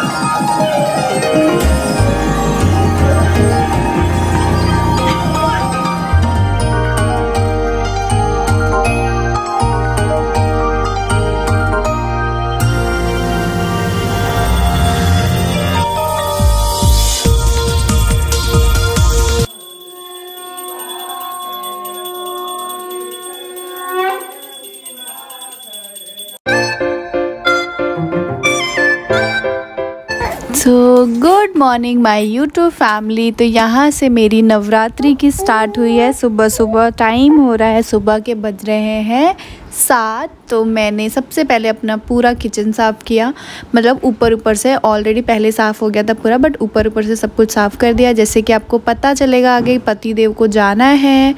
So morning my YouTube family तो यहाँ से मेरी नवरात्रि की स्टार्ट हुई है। सुबह सुबह टाइम हो रहा है। सुबह के बज रहे हैं सात तो मैंने सबसे पहले अपना पूरा किचन साफ़ किया। मतलब ऊपर ऊपर से ऑलरेडी पहले साफ़ हो गया था पूरा बट ऊपर ऊपर से सब कुछ साफ़ कर दिया। जैसे कि आपको पता चलेगा आगे पति देव को जाना है।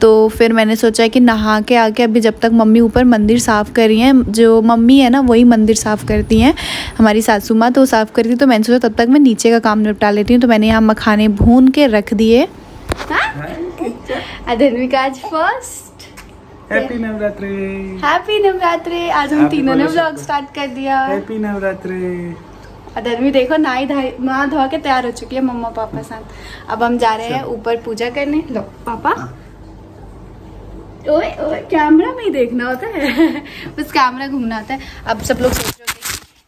तो फिर मैंने सोचा कि नहा के आके अभी जब तक मम्मी ऊपर मंदिर साफ़ कर रही हैं जो मम्मी है ना वही मंदिर साफ़ करती हैं। हमारी सासू माँ तो साफ़ करती तो मैंने सोचा तब तक मैं नीचे का काम निपटा लेती हूँ। तो मैंने यहाँ मखाने भून के रख दिए। अधर्मिका आज first happy Navratri happy Navratri आज हम तीनों ने बोलो व्लॉग स्टार्ट कर दिया। हैप्पी नवरात्रि अधर्मी देखो नहाई धाई नहा धो के तैयार हो चुकी है मम्मा पापा साथ। अब हम जा रहे हैं ऊपर पूजा करने। लो पापा। ओए ओए कैमरा में ही देखना होता है। बस कैमरा घूमना होता है। अब सब लोग सोच रहे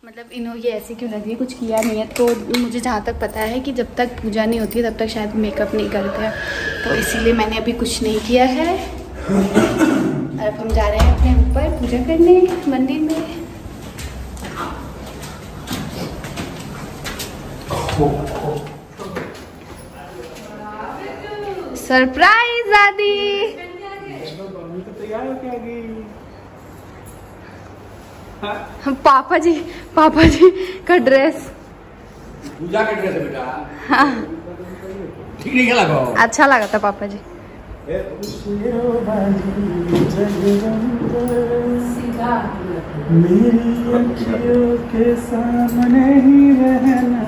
मतलब इन्हों ये ऐसे क्यों लगी कुछ किया नहीं है। तो मुझे जहाँ तक पता है कि जब तक पूजा नहीं होती है तब तक शायद मेकअप नहीं करते हैं। तो इसीलिए मैंने अभी कुछ नहीं किया है। और अब हम जा रहे हैं अपने ऊपर पूजा करने मंदिर में। सरप्राइज़ दादी पापा जी पापा जी का ड्रेस पूजा का ड्रेस बेटा। हाँ। ठीक नहीं लगा अच्छा लगा था पापा जी। मेरी अखियों के सामने ही रहना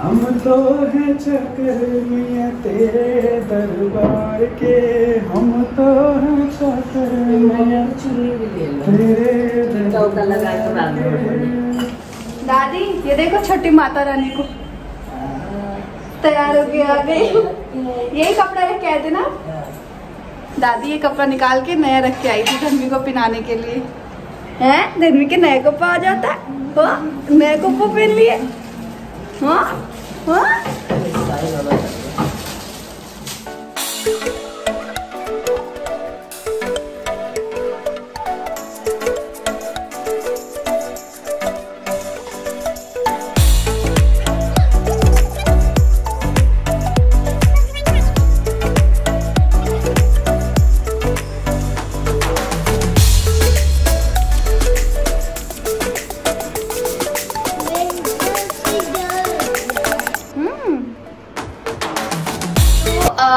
हम तो हैं चक्कर तेरे दरबार के हम तो हैं चक्कर मियाँ तेरे दादी, ये देखो छोटी माता रानी को। तैयार होके आ गई यही कपड़ा है कह देना दादी ये कपड़ा निकाल के नया रख के आई थी धनवी को पहनाने के लिए। हैं? धनवी के नया कपड़ा आ जाता है। नया नए कपड़ा पहन लिए। हाँ हाँ।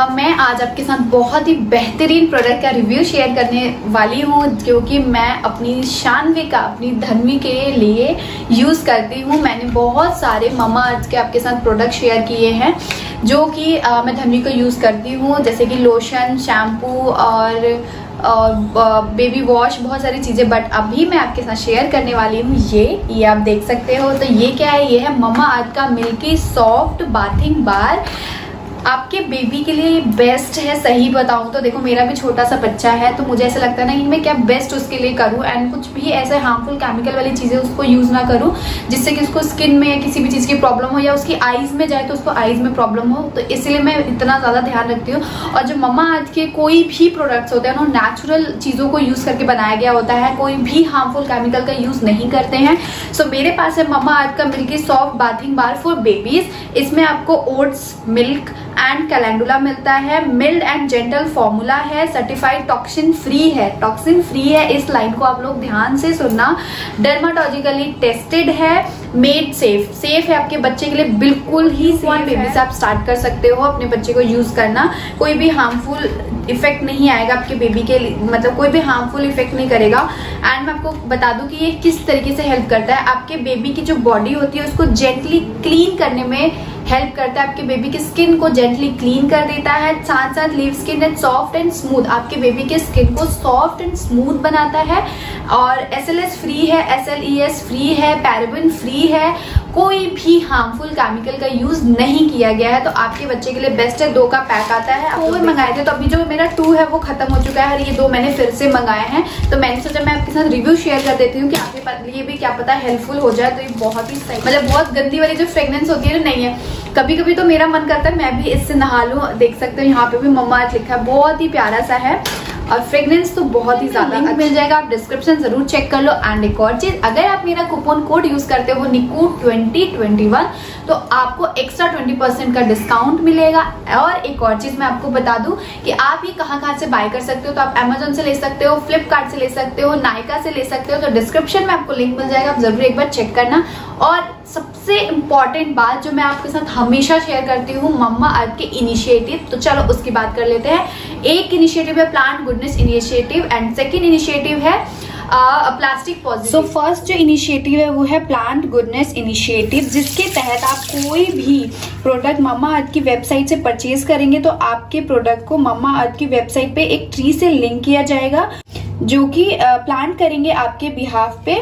मैं आज आपके साथ बहुत ही बेहतरीन प्रोडक्ट का रिव्यू शेयर करने वाली हूँ क्योंकि मैं अपनी शानवी का, अपनी धनवी के लिए यूज़ करती हूँ। मैंने बहुत सारे ममा अर्थ के आपके साथ प्रोडक्ट शेयर किए हैं, जो कि मैं धनवी को यूज़ करती हूँ, जैसे कि लोशन शैम्पू और और बेबी वॉश बहुत सारी चीज़ें। बट अभी मैं आपके साथ शेयर करने वाली हूँ, ये ये आप देख सकते हो। तो ये क्या है? ये है ममा अर्थ का मिल्की सॉफ्ट बाथिंग बार आपके बेबी के लिए बेस्ट है, सही बताऊँ तो देखो, मेरा भी छोटा सा बच्चा है तो मुझे ऐसा लगता है ना कि मैं क्या बेस्ट उसके लिए करूँ? एंड कुछ भी ऐसे हार्मफुल केमिकल वाली चीज़ें उसको यूज़ ना करूँ, जिससे कि उसको स्किन में या किसी भी चीज़ की प्रॉब्लम हो या उसकी आईज में जाए तो उसको आईज में प्रॉब्लम हो तो इसलिए मैं इतना ज़्यादा ध्यान रखती हूँ। और जो मम्मा अर्थ के कोई भी प्रोडक्ट्स होते हैं नेचुरल चीज़ों को यूज़ करके बनाया गया होता है, कोई भी हार्मफुल केमिकल का यूज़ नहीं करते हैं। सो मेरे पास है मम्मा अर्थ का milky soft bathing bar for babies इसमें आपको ओट्स मिल्क एंड कैलेंडुला मिलता है। मिल्ड एंड जेंटल फॉर्मूला है। सर्टिफाइड टॉक्सिन फ्री है। टॉक्सिन फ्री है। इस लाइन को आप लोग ध्यान से सुनना। डर्माटोलॉजिकली टेस्टेड है। मेड सेफ़ सेफ़ है आपके बच्चे के लिए। बिल्कुल ही वन बेबी से आप स्टार्ट कर सकते हो अपने बच्चे को यूज़ करना। कोई भी हार्मफुल इफ़ेक्ट नहीं आएगा आपके बेबी के मतलब कोई भी हार्मफुल इफ़ेक्ट नहीं करेगा। एंड मैं आपको बता दूँ कि ये किस तरीके से हेल्प करता है। आपके बेबी की जो बॉडी होती है उसको जेंटली क्लीन करने में हेल्प करता है, आपके बेबी की स्किन को जेंटली क्लीन कर देता है साथ साथ leave skin and soft and smooth आपके बेबी के स्किन को सॉफ्ट एंड स्मूथ बनाता है, और एस एल एस फ्री है S L E S free है पैराबिन फ्री है कोई भी हार्मफुल केमिकल का यूज़ नहीं किया गया है तो आपके बच्चे के लिए बेस्ट है दो का पैक आता है। फोर मंगाए थे तो अभी जो मेरा टू है वो खत्म हो चुका है और ये दो मैंने फिर से मंगाए हैं। तो मैंने सोचा मैं आपके साथ रिव्यू शेयर कर देती हूँ कि आपके लिए भी क्या पता हेल्पफुल हो जाए तो ये बहुत ही सही मतलब बहुत गंदी वाली जो फ्रेगनेंस होती है ना नहीं है। कभी कभी तो मेरा मन करता है मैं भी इससे नहा लूँ देख सकते हो यहाँ पे भी मम्मा लिखा है बहुत ही प्यारा सा है। और फ्रेग्रेंस तो बहुत ही ज़्यादा अच्छा। मिल जाएगा आप डिस्क्रिप्शन ज़रूर चेक कर लो एंड एक और चीज़ अगर आप मेरा कूपन कोड यूज़ करते हो निकू ट्वेंटी ट्वेंटी वन तो आपको एक्स्ट्रा ट्वेंटी परसेंट का डिस्काउंट मिलेगा। और एक और चीज़ मैं आपको बता दूँ कि आप ये कहाँ कहाँ से बाय कर सकते हो तो आप अमेजोन से ले सकते हो फ्लिपकार्ट से ले सकते हो नायका से ले सकते हो तो डिस्क्रिप्शन में आपको लिंक मिल जाएगा। आप ज़रूर एक बार चेक करना। और सबसे इंपॉर्टेंट बात जो मैं आपके साथ हमेशा शेयर करती हूँ, मम्मा अर्थ के इनिशिएटिव तो चलो उसकी बात कर लेते हैं। एक इनिशिएटिव है plant goodness initiative and second initiative है प्लास्टिक पॉजिटिव सो फ़र्स्ट जो इनिशिएटिव है, वो है प्लांट गुडनेस इनिशिएटिव जिसके तहत आप कोई भी प्रोडक्ट मम्मा अर्थ की वेबसाइट से परचेज करेंगे तो आपके प्रोडक्ट को मम्मा अर्थ की वेबसाइट पे एक ट्री से लिंक किया जाएगा। जो कि प्लांट करेंगे आपके बिहाफ पे।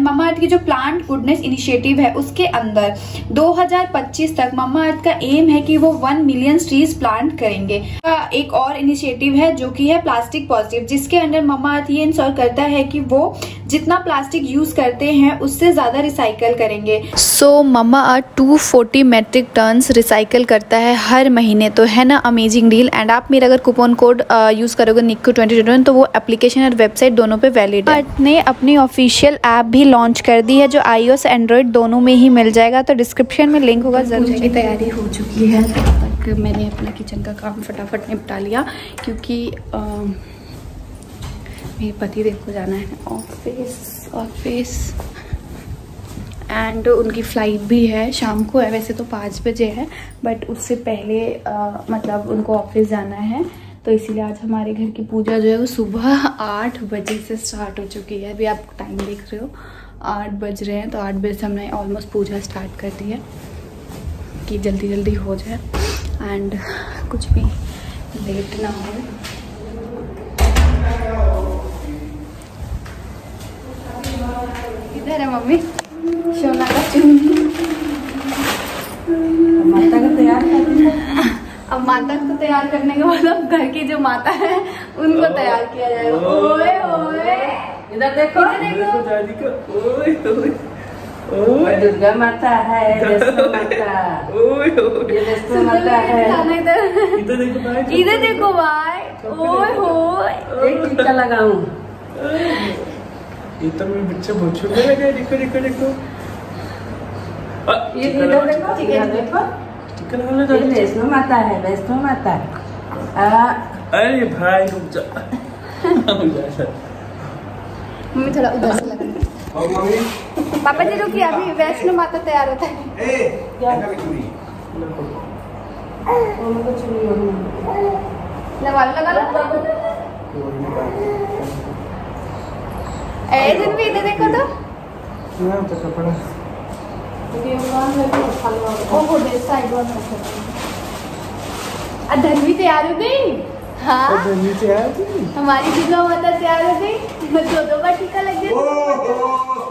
मम्मा अर्थ की जो प्लांट गुडनेस इनिशिएटिव है, उसके अंदर 2025 तक मम्मा अर्थ का एम है कि वो वन मिलियन ट्रीज प्लांट करेंगे। एक और इनिशिएटिव है, जो कि है प्लास्टिक पॉजिटिव जिसके अंदर मम्मा अर्थ ये इंश्योर करता है कि वो जितना प्लास्टिक यूज़ करते हैं, उससे ज़्यादा रिसाइकल करेंगे। So Mamaearth 240 metric tons recycle करता है हर महीने। तो है ना अमेजिंग डील एंड आप मेरा अगर कूपन कोड यूज़ करोगे निक्कू ट्वेंटी तो वो एप्लीकेशन और वेबसाइट दोनों पे वैलिड है। अर्थ ने अपनी ऑफिशियल ऐप भी लॉन्च कर दी है जो आई एंड्रॉइड दोनों में ही मिल जाएगा। तो डिस्क्रिप्शन में लिंक होगा ज़रूर की तैयारी हो चुकी है। तक मैंने अपना किचन का काम फटाफट निपटा लिया क्योंकि आ, मेरे पति देव को जाना है ऑफ़िस ऑफ़िस एंड उनकी फ़्लाइट भी है शाम को है वैसे तो पाँच बजे है बट उससे पहले आ, मतलब उनको ऑफ़िस जाना है। तो इसीलिए आज हमारे घर की पूजा जो है वो सुबह आठ बजे से स्टार्ट हो चुकी है। अभी आप टाइम देख रहे हो, आठ बज रहे हैं तो आठ बजे से हमने ऑलमोस्ट पूजा स्टार्ट कर दी है कि जल्दी जल्दी हो जाए। एंड कुछ भी लेट ना हो। इधर है मम्मी। सोना का चुन्नी माता का तैयार कर अब माता को तैयार करने के बाद अब घर की जो माता है उनको तैयार किया जाएगा। ओए ओए। इधर देखो। देखो। ओए ओए। दुर्गा माता है माता। ओए ओए। माता है। इधर। इधर देखो इधर देखो भाई। ओए होए। एक टीका लगाऊँ। ये तो मेरे बच्चे बहुत छोटे लगे देखो देखो देखो। ये देखो। देखो दादी वैष्णो माता है वैष्णो माता अरे भाई रुक जा मम्मी थोड़ा उधर से लगा पापा जी रुकिए अभी वैष्णो माता तैयार होता है। होगी। लगा लो। लगा लो ए दिन भी इधर देखो तो। तो ओहो दे साइड वाला अधन भी तैयार हो गई हाँ तो नीचे आया थी हमारी दुर्गा माता तैयार हो। गई दो दो बार टीका लग गया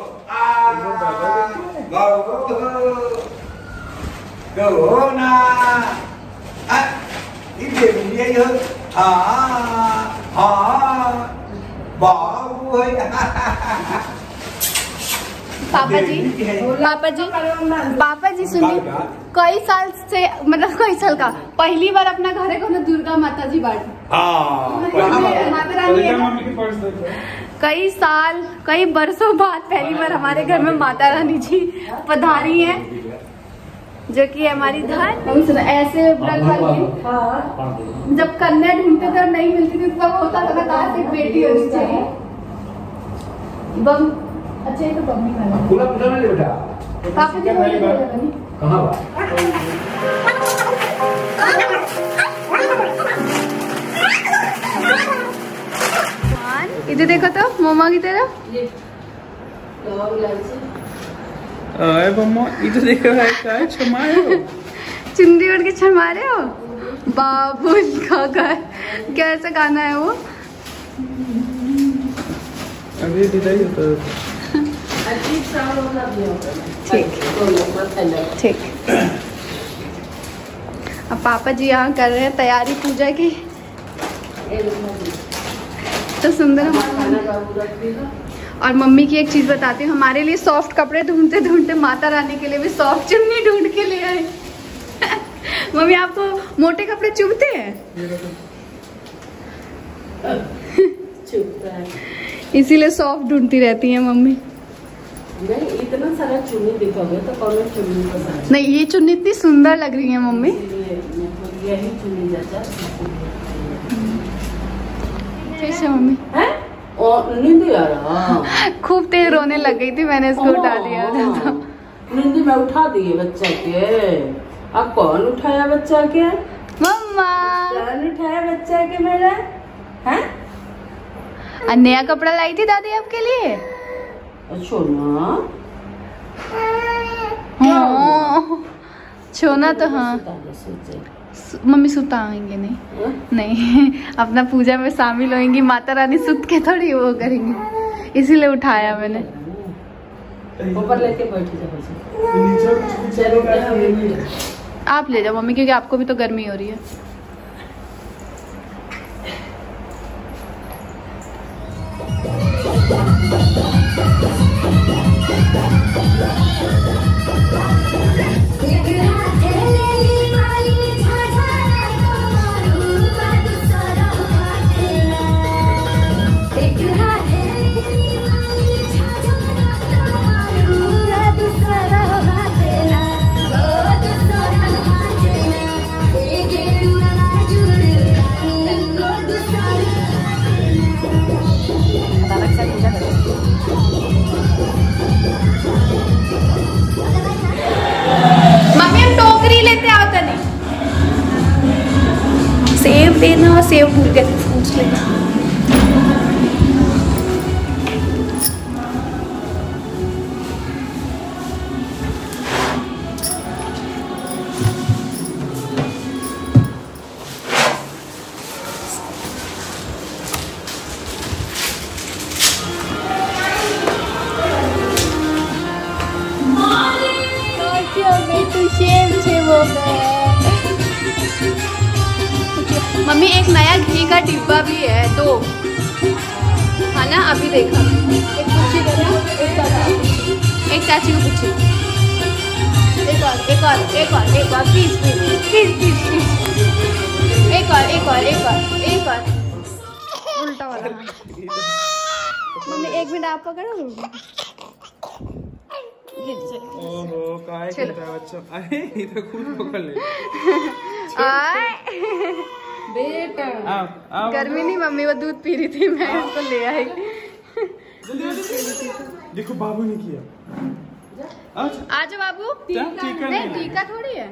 पापा जी पापा जी पापा जी सुनिए। कई साल से मतलब कई साल का पहली बार अपना घर है को दुर्गा माता जी है ना? देखो कई साल कई बरसों बाद पहली बार हमारे घर में माता रानी जी पधारी हैं जो कि हमारी धन। ऐसे रख वाली हाँ जब कन्या ढूंढते थे नहीं मिलती थी तब होता था ना एक बेटी होनी चाहिए? बम अच्छा ये तो वाला है। खुला नहीं बेटा। पापा जी बोले थे बनी बा इधर देखो तो मम्मा की तरफ़ लौंग अरे मम्मा इधर देखो है। चुंदी उड़ के छमा रहे हो? बाबुल का घर। कैसा गाना है वो? अभी ही होता है। ठीक। ठीक। अब पापा जी यहाँ कर रहे हैं तैयारी पूजा की। तो सुंदर और मम्मी की एक चीज़ बताती हूँ हमारे लिए सॉफ्ट कपड़े ढूंढते ढूंढते माता रानी के लिए भी सॉफ्ट चुन्नी ढूंढ के लिए आए मम्मी आपको मोटे कपड़े चुभते हैं। ये देखो चुपता है। इसीलिए सॉफ्ट ढूंढती रहती हैं मम्मी। नहीं इतना सारा चुन्नी दिखोगे तो कौन चुन्नी पसंद? नहीं ये चुन्नी इतनी सुंदर लग रही है मम्मी। यही चुन्नी जाता कैसे मम्मी? है? खूब तेज रोने लग गई थी मैंने इसको उठा दिया था। तो नींद में उठा दिए बच्चा के। अब कौन उठाया बच्चा के? मम्मा। कौन उठाया बच्चा के मेरा? है? नया कपड़ा लाई थी दादी आपके लिए? हाँ। छोना तो हाँ। मम्मी सुताएँगे नहीं। हाँ? नहीं अपना पूजा में शामिल होंगी माता रानी सुत के थोड़ी वो करेंगी। इसीलिए उठाया मैंने। आप ले जाओ मम्मी क्योंकि आपको भी तो गर्मी हो रही है। देना सेब भूल गए पूछ लेना मम्मी एक नया घी का डिब्बा भी है दो। है ना अभी देखा। एक पूछी एक बार एक चाची को पूछी। एक और एक और एक और एक और please please please please please एक और एक और एक और एक और। उल्टा वाला। मम्मी एक मिनट आप पकड़ो। ओहो काय। करता है बच्चा? अरे ये तो खुद पकड़ ले। बेटा। आओ आओ गर्मी नहीं मम्मी वो दूध पी रही थी मैं उसको ले आई। देखो बाबू ने किया। आज बाबू। टीका नहीं टीका थोड़ी है।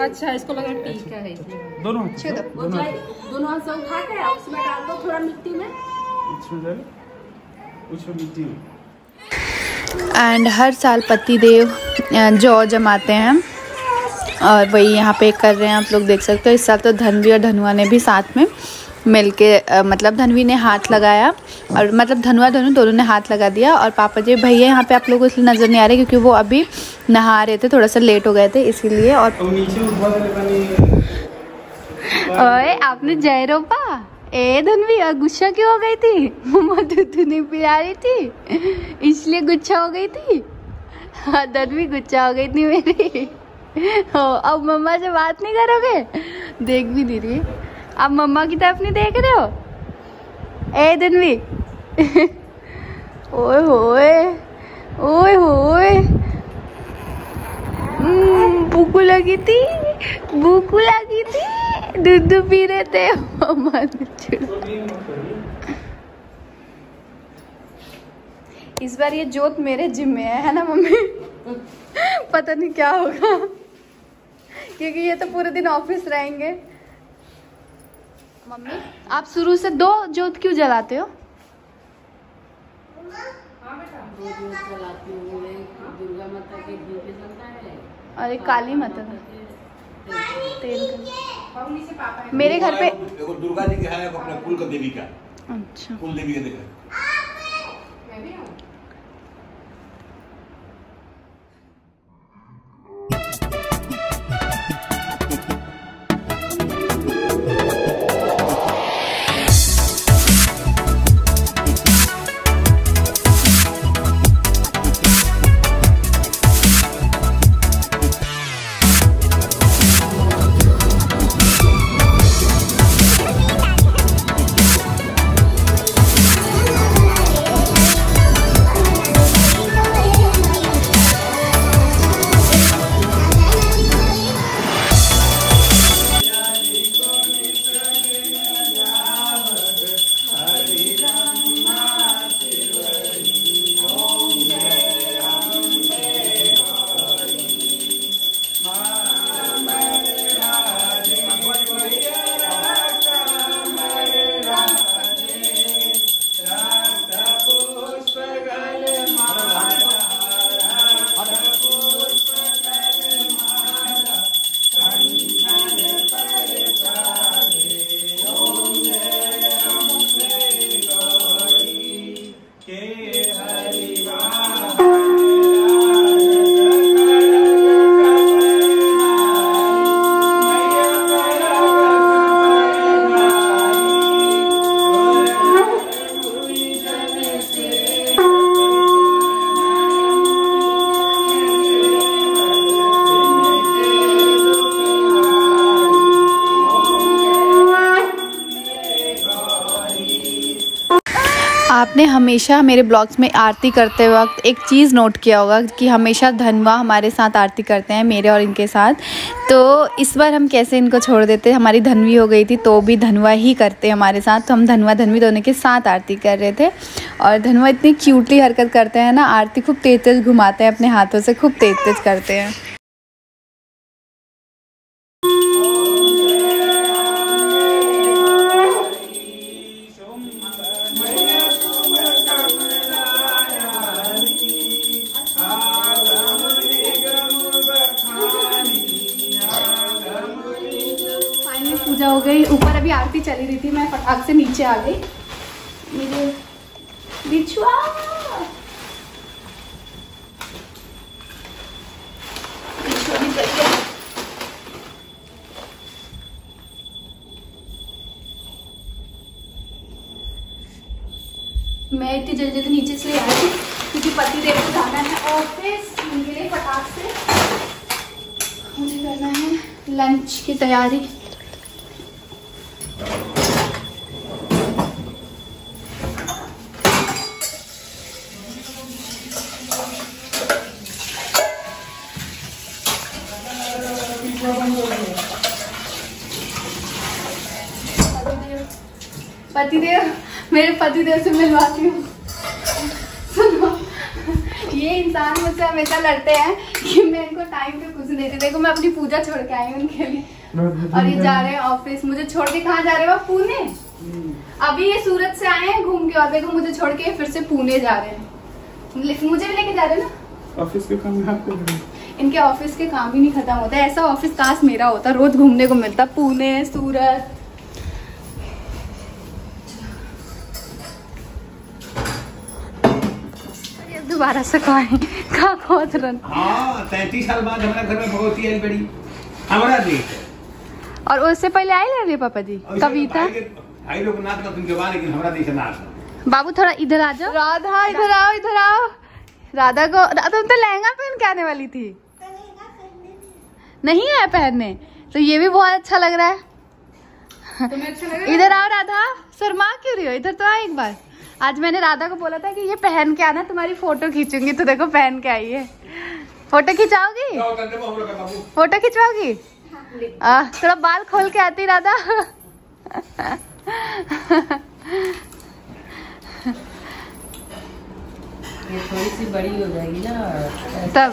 अच्छा इसको लगा टीका है। दोनों छेदो। से, दोनों हाथ से उठा के उसमें डाल दो थोड़ा मिट्टी में। उसमें डाल उसमें मिट्टी में। एंड हर साल पति देव जौ जमाते हैं। और वही यहाँ पे कर रहे हैं आप लोग देख सकते हो। इस साल तो धनवी और धनुआ ने भी साथ में मिलके अ, मतलब धनवी ने हाथ लगाया और मतलब धनुआ धनु दोनों ने हाथ लगा दिया और पापा जी भैया यहाँ पे आप लोगों को इसलिए नज़र नहीं आ रहे क्योंकि वो अभी नहा रहे थे थोड़ा सा लेट हो गए थे इसीलिए और पानी ओए आपने जय रोपा? ए धनवी और गुस्सा क्यों हो गई थी? मम्मा दूध नहीं पिला रही थी इसलिए गुच्छा हो गई थी? हाँ धनवी गुच्छा हो गई थी मेरी। हो अब मम्मा से बात नहीं करोगे? देख भी रही आप मम्मा की तरफ़ नहीं देख रहे हो? ए धनवी ओए होए ओए होए। हम्म, भूख लगी थी भूख लगी थी। दूध पी रहे थे। इस बार ये जोत मेरे जिम में है है ना मम्मी? पता नहीं क्या होगा। क्योंकि ये तो पूरे दिन ऑफ़िस रहेंगे। मम्मी आप शुरू से दो जोत क्यों जलाते हो? हूँ है एक काली माता। का तेल का। मेरे घर पे देखो दुर्गा जी के है अपने कुल का देवी का। अच्छा। कुल देवी का देखा आपने हमेशा मेरे ब्लॉग्स में आरती करते वक्त एक चीज़ नोट किया होगा कि हमेशा धनवा हमारे साथ आरती करते हैं, मेरे और इनके साथ। तो इस बार हम कैसे इनको छोड़ देते? हमारी धनवी हो गई थी तो भी धनवा ही करते हमारे साथ। तो हम धनवा, धनवी दोनों के साथ आरती कर रहे थे। और धनवा इतनी क्यूटली हरकत करते हैं ना, आरती खूब तेज तेज घुमाते हैं, अपने हाथों से खूब तेज तेज करते हैं। गई, ऊपर अभी आरती चली रही थी, मैं फटाक से नीचे आ गई। मेरे बिछुआ। मैं इतनी जल्दी जल्दी नीचे से आई थी क्योंकि पति देव को जाना है ऑफ़िस उनके फटाक से। मुझे करना है लंच की तैयारी। पतिदेव मेरे पतिदेव से मिलवाती हूँ। सुनो ये इंसान मुझसे हमेशा लड़ते हैं कि मैं इनको टाइम पे कुछ नहीं देती। देखो मैं अपनी पूजा छोड़ के आई हूँ उनके लिए। और ये जा रहे। हैं ऑफ़िस मुझे छोड़ के कहाँ जा रहे हो पुणे? अभी ये सूरत से आए हैं घूम के और देखो मुझे छोड़ के फिर से पुणे जा रहे हैं। मुझे भी लेके जा रहे ना? ऑफ़िस के काम आपको इनके ऑफ़िस के काम ही नहीं खत्म होता। ऐसा ऑफ़िस काश मेरा होता रोज घूमने को मिलता। पुणे सूरत दोबारा से कहा कहा खोज रन। हाँ तैतीस साल बाद हमारा घर में भगवती आई बड़ी। हमारा देश और उससे पहले आई रही पापा जी? कविता आई लोग नाच का तुमके बाद लेकिन हमारा देश नाच बाबू थोड़ा इधर आ जाओ। राधा इधर आओ इधर आओ। राधा को राधा तुम तो लहंगा पहन के आने वाली थी। नहीं आया पहनने। तो ये भी बहुत अच्छा लग रहा है। इधर आओ राधा। शर्मा क्यों रही हो? इधर तो आए एक बार। आज मैंने राधा को बोला था कि ये पहन के आना तुम्हारी फ़ोटो खींचूँगी तो देखो पहन के आई है। फ़ोटो खिंचाओगी? फ़ोटो खिंचवाओगी? थोड़ा बाल खोल के आती राधा। ये थोड़ी सी बड़ी हो जाएगी ना तब?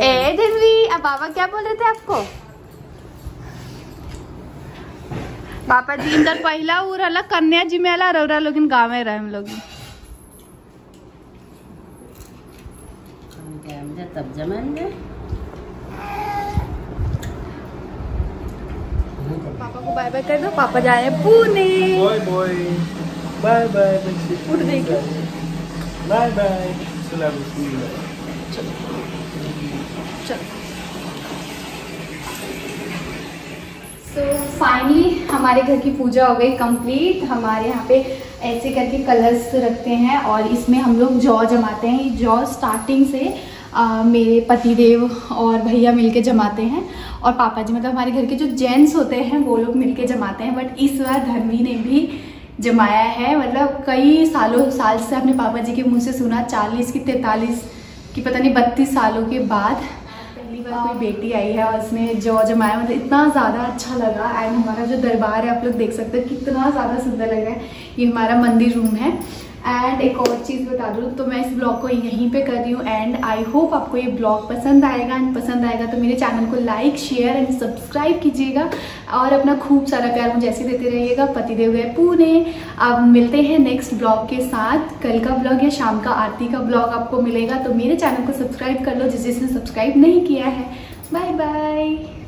ए धनवी अब बाबा क्या बोल रहे थे आपको? पापा जी इंदर पहिला ऊर हला कन्या जी में हला रौरा लोगिन गाँव में रहे हम लोग। तब पापा को बाय बाय कर दो पापा जा रहे हैं Pune bye bye bye bye देखिए। बाय बाय सलाम सो फाइनली हमारे घर की पूजा हो गई कंप्लीट हमारे यहाँ पे ऐसे करके कलर्स रखते हैं और इसमें हम लोग जौ जमाते हैं. जौ स्टार्टिंग से अ, मेरे पतिदेव और भैया मिलके जमाते हैं. और पापा जी मतलब हमारे घर के जो जेंट्स होते हैं वो लोग मिलके जमाते हैं. बट इस बार धर्मी ने भी जमाया है. मतलब कई सालों साल से अपने पापा जी के मुँह से सुना चालीस की तैतालीस की पता नहीं बत्तीस सालों के बाद बार कोई बेटी आई है और उसने जो जमाया मतलब इतना ज़्यादा अच्छा लगा। एंड हमारा जो दरबार है, आप लोग देख सकते हो, कितना ज़्यादा सुंदर लग रहा है। ये हमारा मंदिर रूम है। एंड एक और चीज़ बता दूँ तो मैं इस ब्लॉग को यहीं पे कर रही हूँ एंड आई होप आपको ये ब्लॉग पसंद आएगा एंड पसंद आएगा तो मेरे चैनल को लाइक शेयर एंड सब्सक्राइब कीजिएगा और अपना खूब सारा प्यार मुझे ऐसे देते रहिएगा। पतिदेव गए पुणे। अब मिलते हैं नेक्स्ट ब्लॉग के साथ। कल का ब्लॉग या शाम का आरती का ब्लॉग आपको मिलेगा तो मेरे चैनल को सब्सक्राइब कर लो जिस जिसने सब्सक्राइब नहीं किया है। Bye bye